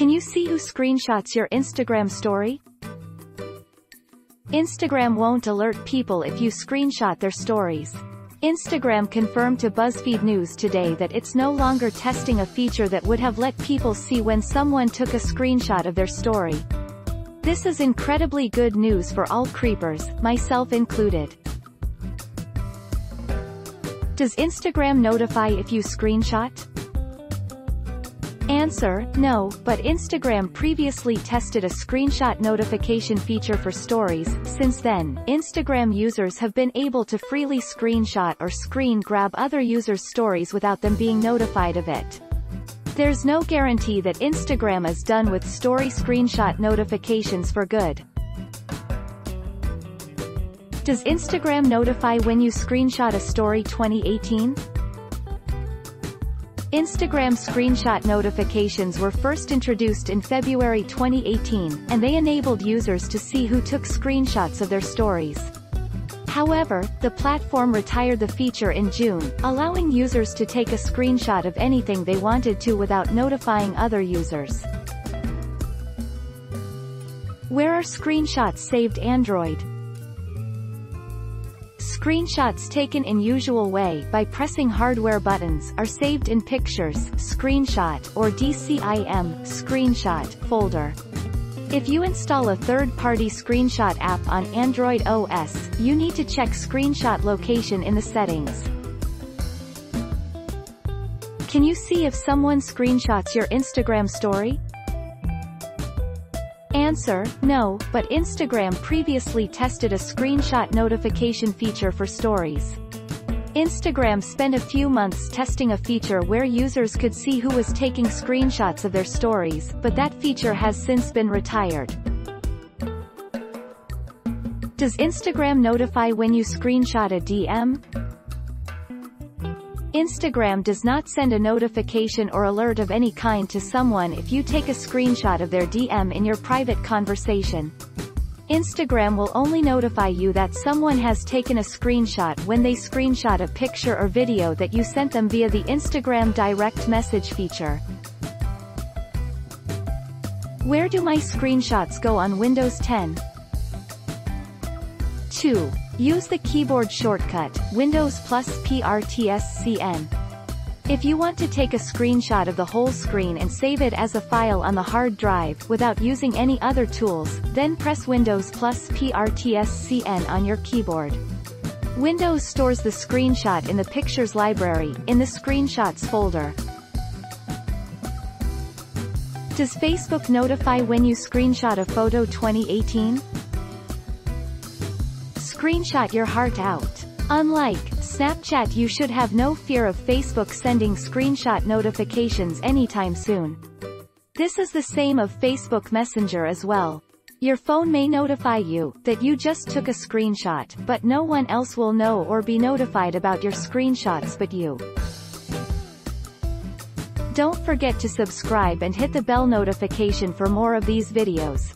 Can you see who screenshots your Instagram story? Instagram won't alert people if you screenshot their stories. Instagram confirmed to BuzzFeed News today that it's no longer testing a feature that would have let people see when someone took a screenshot of their story. This is incredibly good news for all creepers, myself included. Does Instagram notify if you screenshot? Answer, no, but Instagram previously tested a screenshot notification feature for stories. Since then, Instagram users have been able to freely screenshot or screen grab other users' stories without them being notified of it. There's no guarantee that Instagram is done with story screenshot notifications for good. Does Instagram notify when you screenshot a story 2018? Instagram screenshot notifications were first introduced in February 2018, and they enabled users to see who took screenshots of their stories. However, the platform retired the feature in June, allowing users to take a screenshot of anything they wanted to without notifying other users. Where are screenshots saved Android? Screenshots taken in usual way by pressing hardware buttons are saved in Pictures, Screenshot, or DCIM, Screenshot, folder. If you install a third-party screenshot app on Android OS, you need to check screenshot location in the settings. Can you see if someone screenshots your Instagram story? Answer, no, but Instagram previously tested a screenshot notification feature for stories. Instagram spent a few months testing a feature where users could see who was taking screenshots of their stories, but that feature has since been retired. Does Instagram notify when you screenshot a DM? Instagram does not send a notification or alert of any kind to someone if you take a screenshot of their DM in your private conversation. Instagram will only notify you that someone has taken a screenshot when they screenshot a picture or video that you sent them via the Instagram direct message feature. Where do my screenshots go on Windows 10? 2. Use the keyboard shortcut, Windows plus PRTSCN. If you want to take a screenshot of the whole screen and save it as a file on the hard drive without using any other tools, then press Windows plus PRTSCN on your keyboard. Windows stores the screenshot in the Pictures library, in the Screenshots folder. Does Facebook notify when you screenshot a photo 2018? Screenshot your heart out. Unlike Snapchat you should have no fear of Facebook sending screenshot notifications anytime soon. This is the same of Facebook Messenger as well. Your phone may notify you that you just took a screenshot, but no one else will know or be notified about your screenshots but you. Don't forget to subscribe and hit the bell notification for more of these videos.